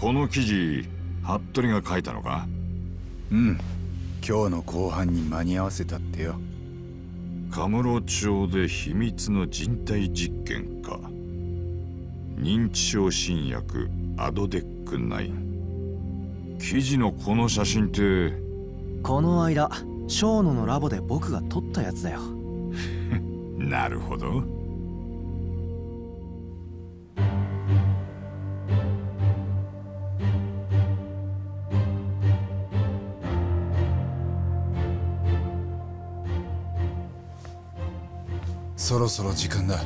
この記事服部が書いたのか？うん。今日の後半に間に合わせたってよ。カムロ町で秘密の人体実験か。認知症新薬アドデック9記事のこの写真ってこの間小野のラボで僕が撮ったやつだよ。なるほどそろそろ時間だ。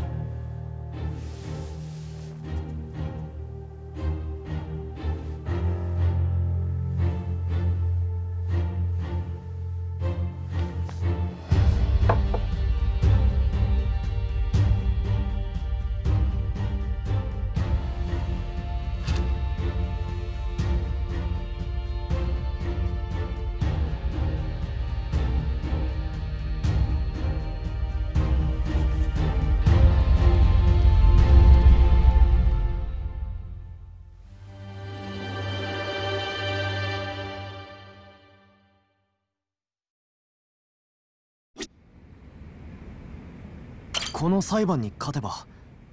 の裁判に勝てば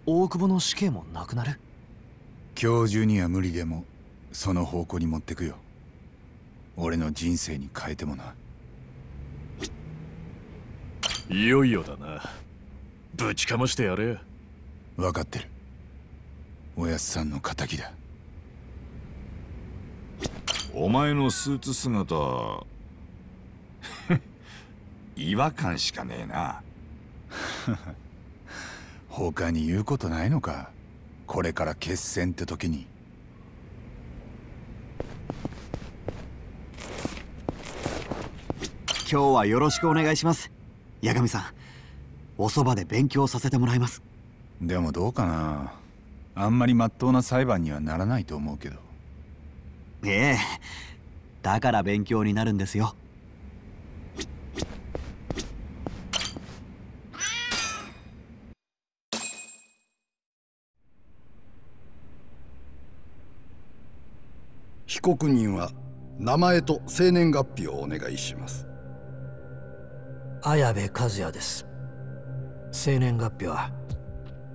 大久保の死刑もなくなる。今日中には無理でもその方向に持ってくよ。俺の人生に変えてもな。いよいよだな。ぶちかましてやれ。分かってる。おやっさんの敵だ。お前のスーツ姿。違和感しかねえな 他に言うことないのか？これから決戦って時に。今日はよろしくお願いします。八神さんおそばで勉強させてもらいます。でもどうかな？あんまり真っ当な裁判にはならないと思うけど。ええだから勉強になるんですよ被告人は名前と生年月日をお願いします。綾部和也です。生年月日は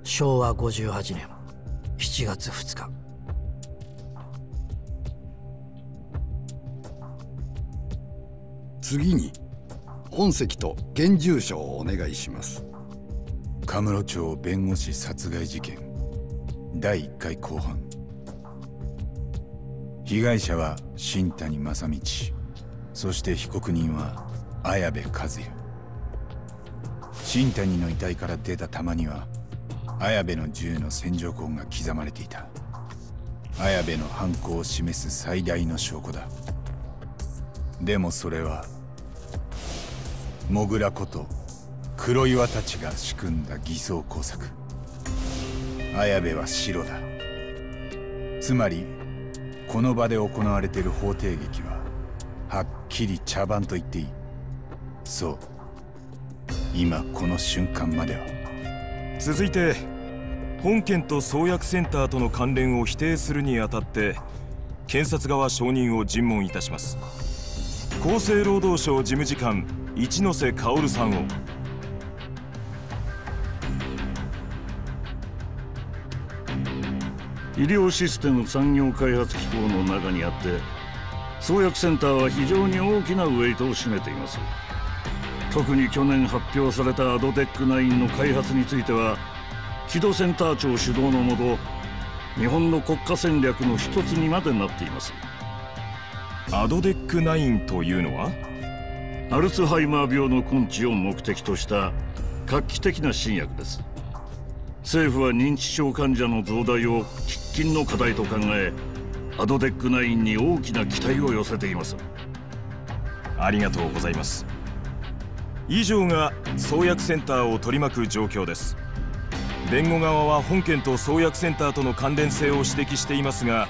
昭和58年7月2日。次に本籍と現住所をお願いします。カムロ町弁護士殺害事件第1回公判被害者は新谷正道。そして被告人は綾部和也。新谷の遺体から出た弾には綾部の銃の線条痕が刻まれていた。綾部の犯行を示す最大の証拠だ。でもそれはモグラこと黒岩たちが仕組んだ偽装工作。綾部は白だ。つまりこの場で行われている法廷劇ははっきり茶番と言っていい。そう。今この瞬間までは。続いて本件と創薬センターとの関連を否定するにあたって検察側証人を尋問いたします。厚生労働省事務次官一ノ瀬薫さんを。医療システム産業開発機構の中にあって創薬センターは非常に大きなウェイトを占めています。特に去年発表されたアドデック9の開発については木戸センター長主導のもと日本の国家戦略の一つにまでなっています。アドデック9というのはアルツハイマー病の根治を目的とした画期的な新薬です。政府は認知症患者の増大を喫緊の課題と考えアドデック9に大きな期待を寄せています。ありがとうございます。以上が創薬センターを取り巻く状況です。弁護側は本件と創薬センターとの関連性を指摘していますが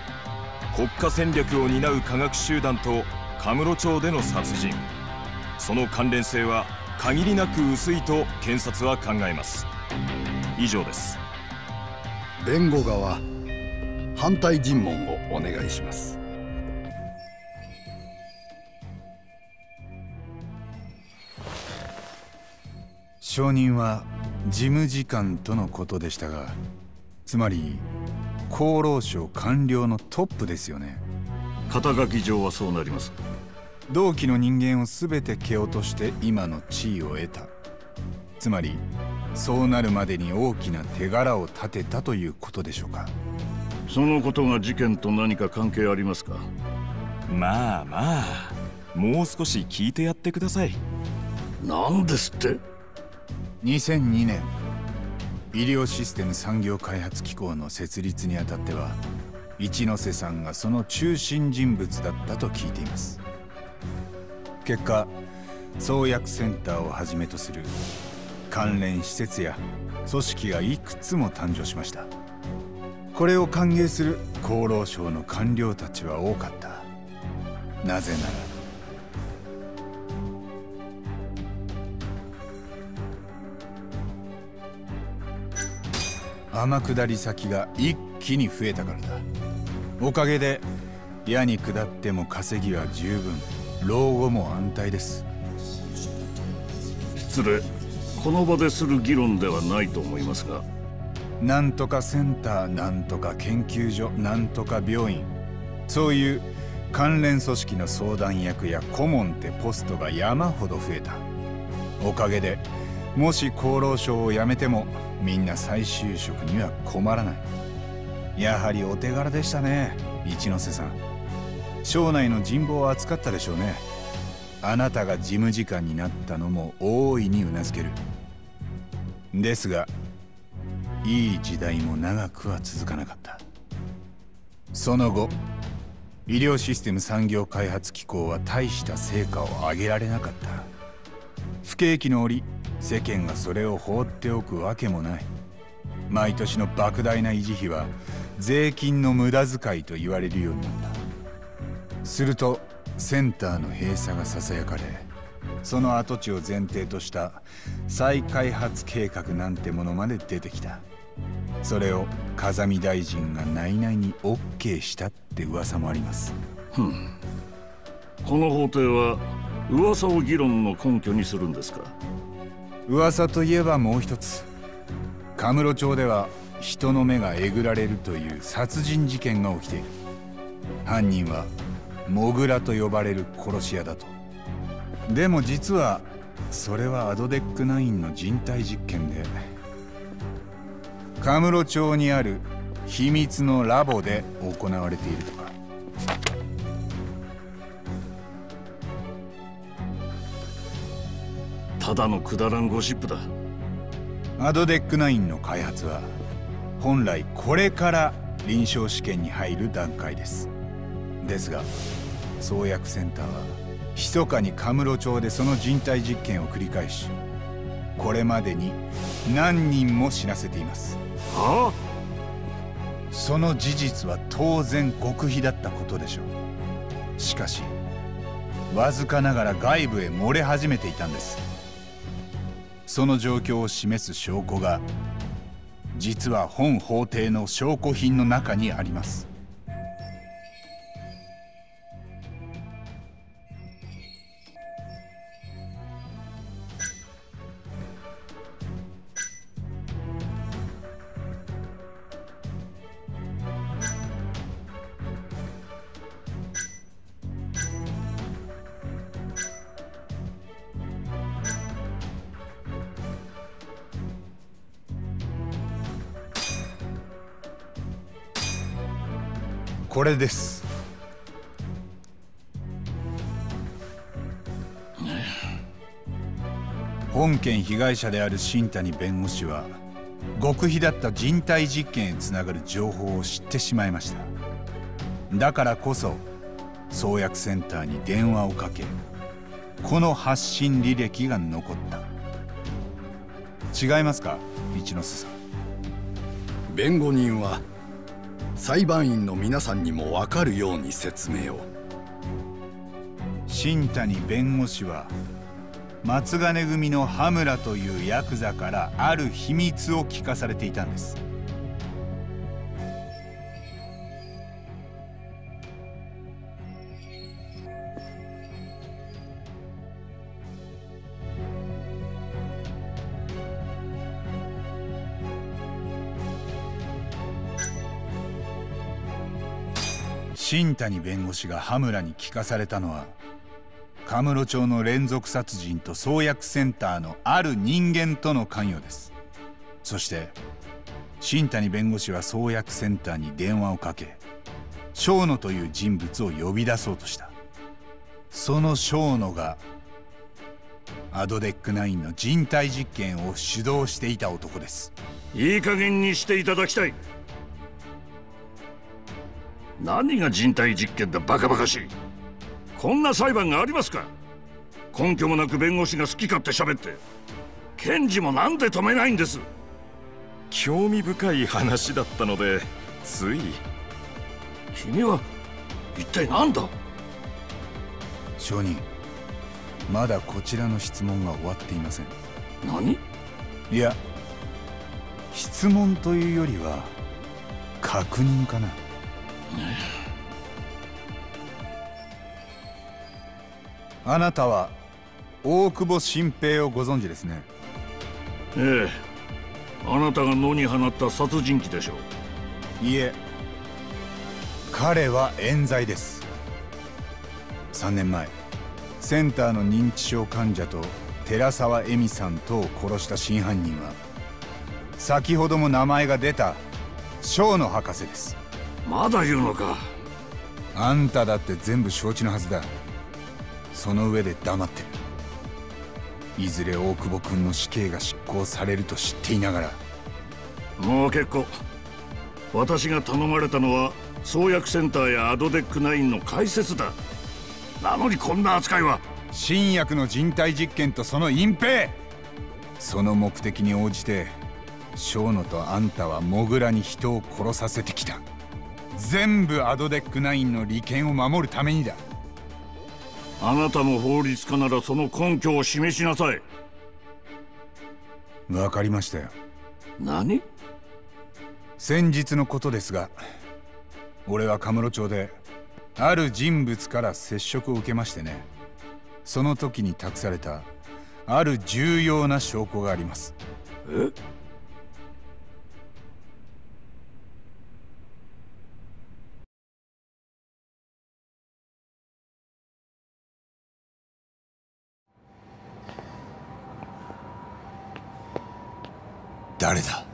国家戦略を担う科学集団とカムロ町での殺人。その関連性は限りなく薄いと検察は考えます。以上です。弁護側反対尋問をお願いします。証人は事務次官とのことでしたがつまり厚労省官僚のトップですよね。肩書き上はそうなります。同期の人間を全て蹴落として今の地位を得た。つまりそうなるまでに大きな手柄を立てたということでしょうか。そのことが事件と何か関係ありますか？まあまあもう少し聞いてやってください。何ですって？2002年医療システム産業開発機構の設立にあたっては一ノ瀬さんがその中心人物だったと聞いています。結果創薬センターをはじめとする関連施設や組織がいくつも誕生しました。これを歓迎する厚労省の官僚たちは多かった。なぜなら天下り先が一気に増えたからだ。おかげで矢に下っても稼ぎは十分。老後も安泰です。失礼。この場でする議論ではないと思いますが。なんとかセンターなんとか研究所なんとか病院。そういう関連組織の相談役や顧問ってポストが山ほど増えた。おかげでもし厚労省を辞めてもみんな再就職には困らない。やはりお手柄でしたね一ノ瀬さん。省内の人望を扱ったでしょうね。あなたが事務次官になったのも大いにうなずける。ですがいい時代も長くは続かなかった。その後医療システム産業開発機構は大した成果を上げられなかった。不景気の折世間がそれを放っておくわけもない。毎年の莫大な維持費は税金の無駄遣いと言われるようになった。するとセンターの閉鎖がささやかれその跡地を前提とした再開発計画なんてものまで出てきた。それを風見大臣が内々に OK したって噂もあります。ふん。この法廷は噂を議論の根拠にするんですか？噂といえばもう一つ。カムロ町では人の目がえぐられるという殺人事件が起きている。犯人はモグラと呼ばれる殺し屋だとでも実はそれはアドデック9の人体実験でカムロ町にある秘密のラボで行われているとか。ただのくだらんゴシップだ。アドデック9の開発は本来これから臨床試験に入る段階です。ですが創薬センターは密かにカムロ町でその人体実験を繰り返しこれまでに何人も死なせています。はあその事実は当然極秘だったことでしょう。しかしわずかながら外部へ漏れ始めていたんです。その状況を示す証拠が実は本法廷の証拠品の中にあります。これです。本件被害者である新谷弁護士は極秘だった人体実験へつながる情報を知ってしまいました。だからこそ創薬センターに電話をかけこの発信履歴が残った。違いますか？一ノ瀬さん。弁護人は裁判員の皆さんにも分かるように説明を。新谷弁護士は松金組の羽村というヤクザからある秘密を聞かされていたんです。新谷弁護士が羽村に聞かされたのはカムロ町の連続殺人と創薬センターのある人間との関与です。そして新谷弁護士は創薬センターに電話をかけ小野という人物を呼び出そうとした。その小野がアドデック9の人体実験を主導していた男です。いい加減にしていただきたい。何が人体実験だバカバカしい。こんな裁判がありますか。根拠もなく弁護士が好き勝手喋って。検事もなんで止めないんです。興味深い話だったのでつい。君は一体何だ。証人まだこちらの質問が終わっていません。何？いや質問というよりは確認かなあなたは大久保新平をご存知ですね？ええ。あなたが野に放った殺人鬼でしょう。いえ。彼は冤罪です。3年前センターの認知症患者と寺沢恵美さんとを殺した真犯人は先ほども名前が出た小野博士ですまだ言うのか？あんただって全部承知のはずだ。その上で黙ってる。いずれ大久保君の死刑が執行されると知っていながら。もう結構。私が頼まれたのは創薬センターやアドデック9の解説だ。なのにこんな扱いは。新薬の人体実験とその隠蔽。その目的に応じて小野とあんたはモグラに人を殺させてきた全部アドデック9の利権を守るためにだ。あなたも法律家ならその根拠を示しなさい。わかりましたよ。何？先日のことですが俺はカムロ町である人物から接触を受けましてねその時に託されたある重要な証拠があります。え？誰だ？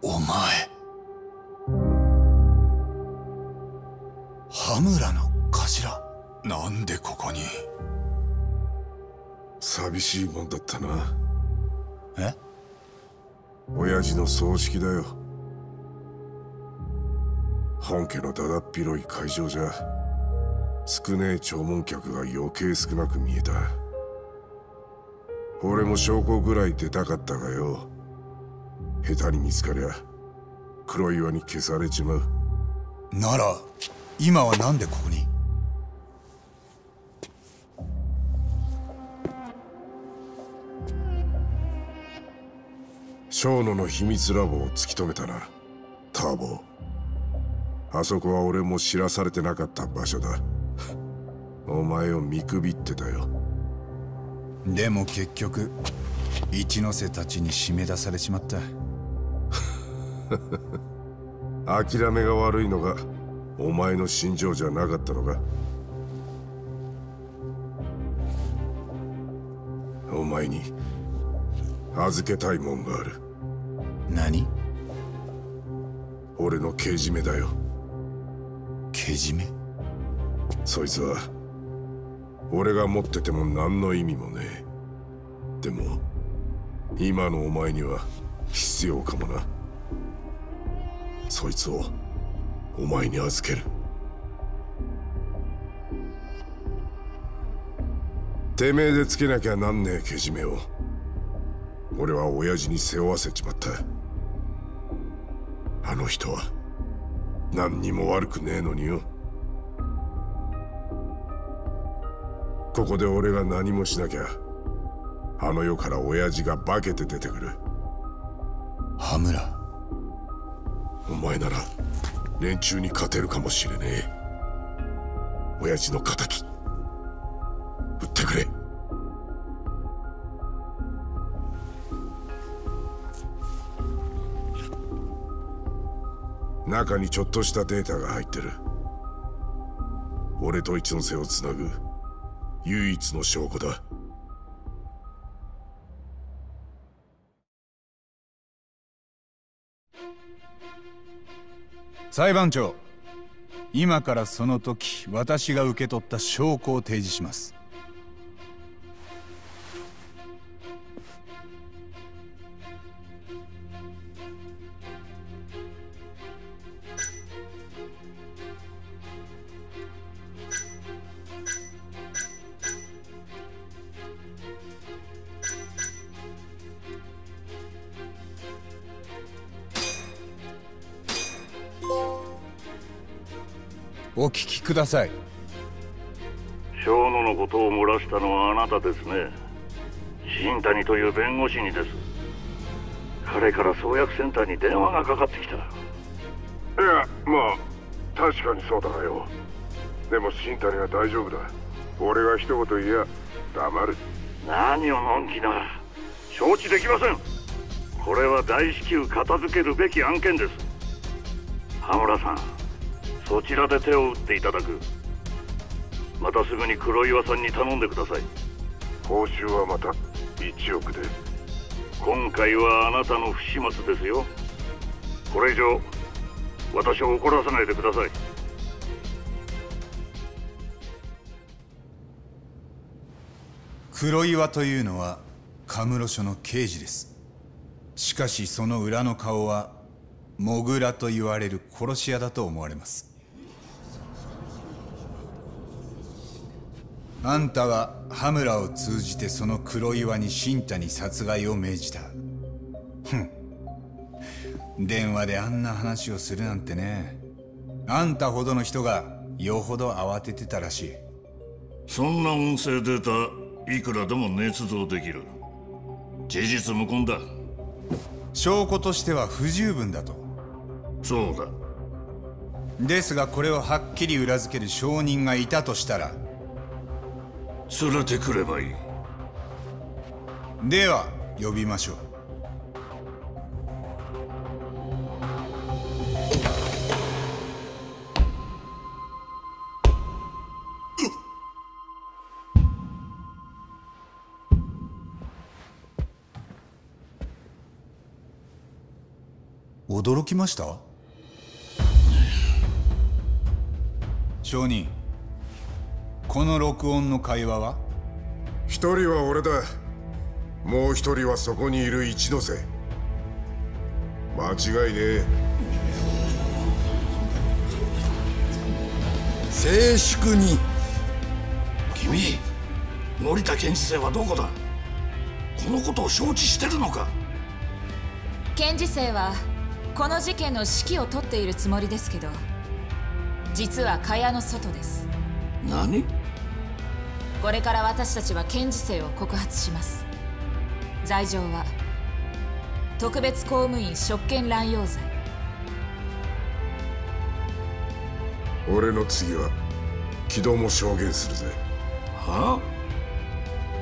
お前。羽村の頭。なんでここに？寂しいもんだったな。え？親父の葬式だよ本家のだだっ広い会場じゃ少ねえ弔問客が余計少なく見えた。俺も証拠ぐらい出たかったがよ。下手に見つかりゃ黒岩に消されちまう。なら今はなんでここに？小野の秘密ラボを突き止めたなターボあそこは俺も知らされてなかった場所だ。お前を見くびってたよ。でも結局一ノ瀬たちに締め出されちまった。諦めが悪いのがお前の心情じゃなかったのか。お前に預けたいもんがある。何？俺のけじめだよけじめ？そいつは俺が持ってても何の意味もねえ。でも今のお前には必要かもな。そいつをお前に預ける。てめえでつけなきゃなんねえけじめを俺は親父に背負わせちまった。あの人は何にも悪くねえのによ。ここで俺が何もしなきゃあの世から親父が化けて出てくる。羽村。お前なら連中に勝てるかもしれねえ。親父の仇売ってくれ中にちょっとしたデータが入ってる。俺と一ノ瀬をつなぐ唯一の証拠だ。裁判長今からその時私が受け取った証拠を提示します。お聞きください。小野のことを漏らしたのはあなたですね。新谷という弁護士にです。彼から創薬センターに電話がかかってきた。いやまあ確かにそうだがよ。でも新谷は大丈夫だ。俺が一言言や黙る。何をのんきな。承知できません。これは大至急片付けるべき案件です。羽村さんそちらで手を打っていただく。またすぐに黒岩さんに頼んでください。報酬はまた1億で今回はあなたの不始末ですよ。これ以上私を怒らせないでください。黒岩というのはカムロ署の刑事です。しかしその裏の顔はモグラと言われる殺し屋だと思われますあんたは羽村を通じてその黒岩に新谷殺害を命じた。ふん。電話であんな話をするなんてね。あんたほどの人がよほど慌ててたらしい。そんな音声データいくらでも捏造できる。事実無根だ。証拠としては不十分だと。そうだ。ですがこれをはっきり裏付ける証人がいたとしたら連れてくればいい。では呼びましょう。驚きました？証人。この録音の会話は？一人は俺だ。もう一人はそこにいる一ノ瀬。間違いねえ。静粛に。君森田検事正はどこだ？このことを承知してるのか？検事正はこの事件の指揮を取っているつもりですけど実は蚊帳の外です。何？これから私たちは検事正を告発します。罪状は特別公務員職権乱用罪。俺の次は木戸も証言するぜ。は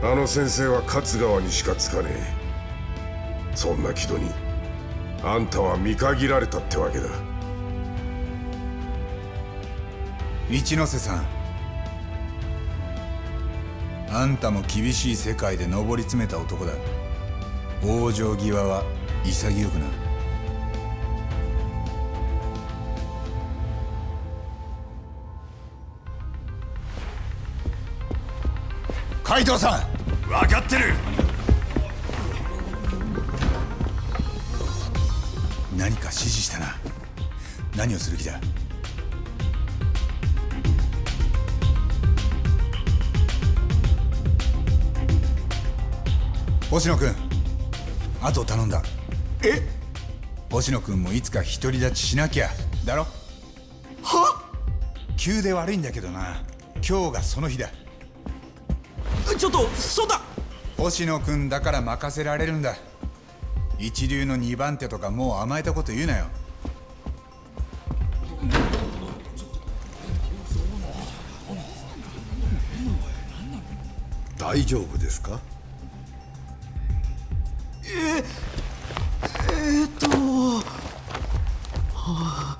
あ？の先生は勝川にしかつかねえ。そんな木戸にあんたは見限られたってわけだ。一ノ瀬さんあんたも厳しい世界で上り詰めた男だ。往生際は潔くな海藤さん！分かってる。何か指示したな。何をする気だ？星野君後を頼んだ。え？星野君もいつか独り立ちしなきゃ。だろ？は？急で悪いんだけどな。今日がその日だ。ちょっとそうだ！星野君だから任せられるんだ。一流の2番手とかもう甘えたこと言うなよ。大丈夫ですか？ええー、っとはあ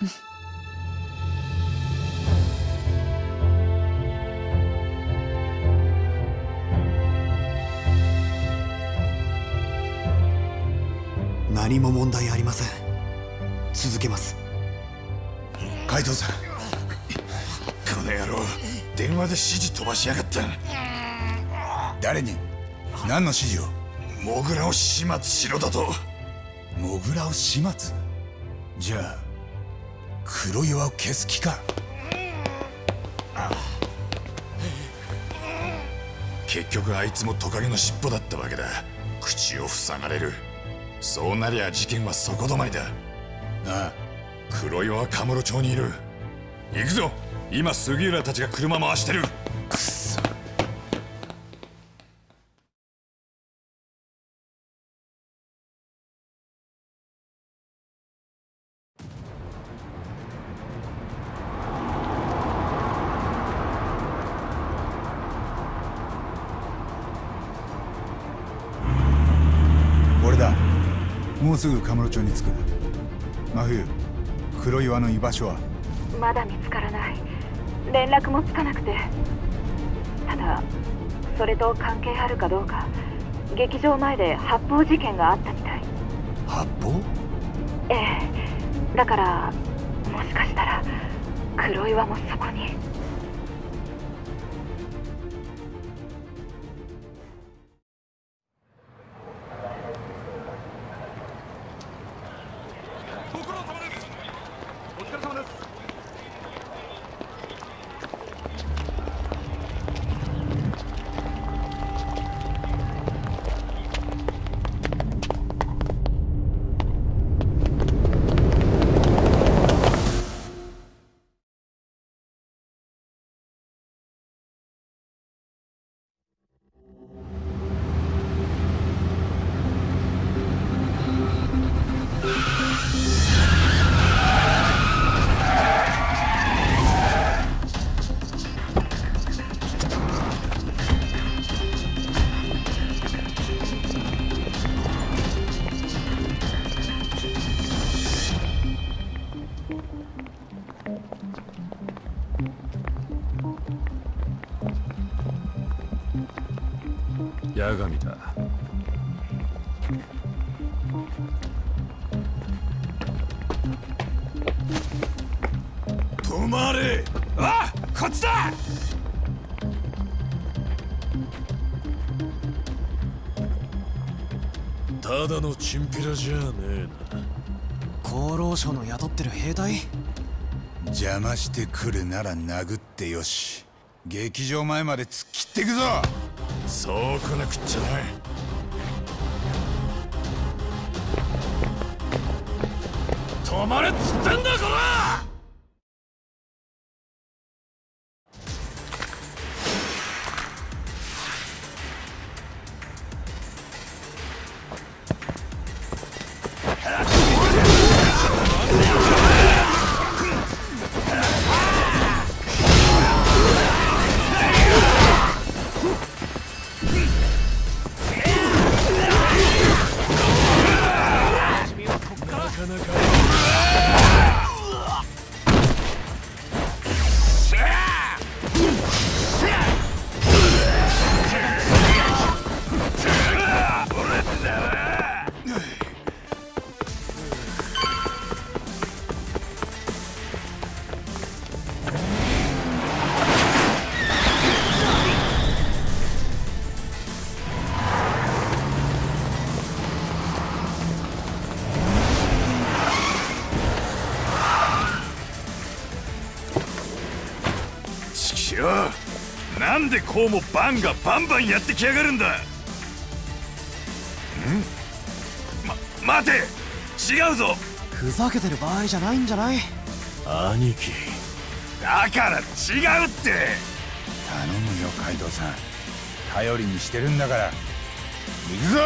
何も問題ありません。続けます。海藤さん。この野郎電話で指示飛ばしやがった誰に？何の指示を？モグラを始末しろだと。モグラを始末？じゃあ黒岩を消す気か？結局あいつもトカゲの尻尾だったわけだ。口を塞がれる。そうなりゃ事件はそこ止まりだ。ああ。黒岩はカムロ町にいる。行くぞ。今杉浦たちが車回してる。くっ。そ俺だ。もうすぐカムロ町に着く。真冬黒岩の居場所は？まだ見つからない。連絡もつかなくて。ただそれと関係あるかどうか劇場前で発砲事件があったみたい。発砲？ええ。だからもしかしたら黒岩もそこに八神だ。止まれ。あこっちだ。ただのチンピラじゃねえな。厚労省の雇ってる兵隊？邪魔してくるなら殴ってよし。劇場前まで突っ切っていくぞそう来なくっちゃない。止まれっつってんだこら！なんでこうもバンがバンバンやってきやがるんだ。ん？ま待て！違うぞ。ふざけてる場合じゃないんじゃない？兄貴。だから違うって！頼むよカイドウさん。頼りにしてるんだから。行くぞ！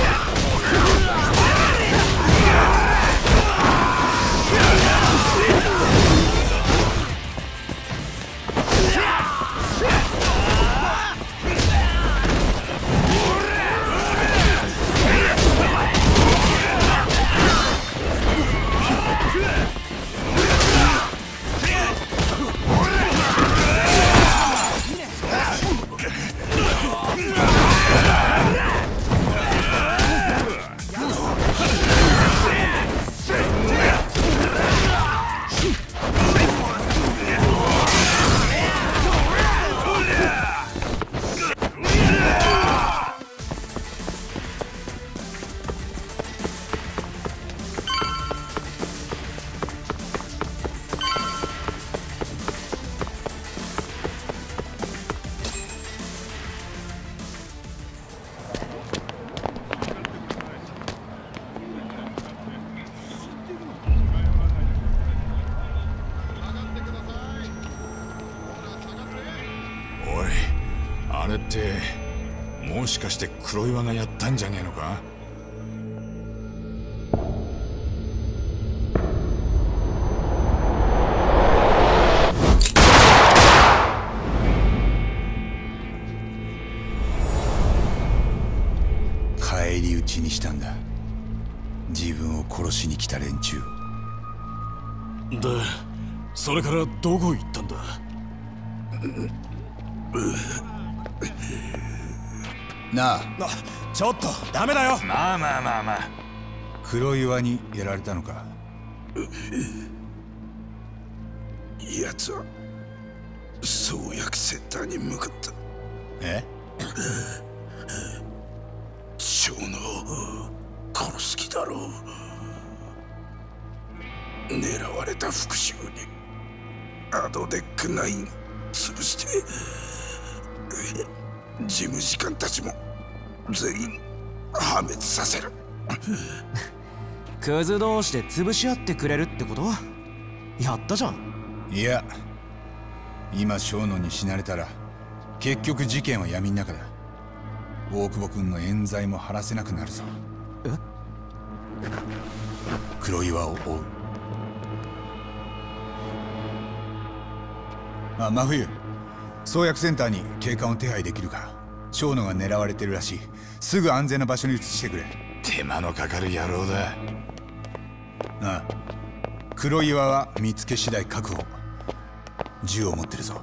あ 返り討ちにしたんだ。自分を殺しに来た連中でそれからどこ行ったんだ？なあ。ちょっとダメだよ。まあまあまあまあ。黒岩にやられたのか？奴は創薬センターに向かった。え？長野を殺す気だろう。狙われた復讐にアドデックナイン潰して事務次官たちも全員破滅させる。クズ同士で潰し合ってくれるってこと？やったじゃん。いや今小野に死なれたら結局事件は闇の中だ大久保君の冤罪も晴らせなくなるぞ。え？黒岩を追う。あ真冬。創薬センターに警官を手配できるか。小野が狙われてるらしい。すぐ安全な場所に移してくれ。手間のかかる野郎だ。ああ黒岩は見つけ次第確保。銃を持ってるぞ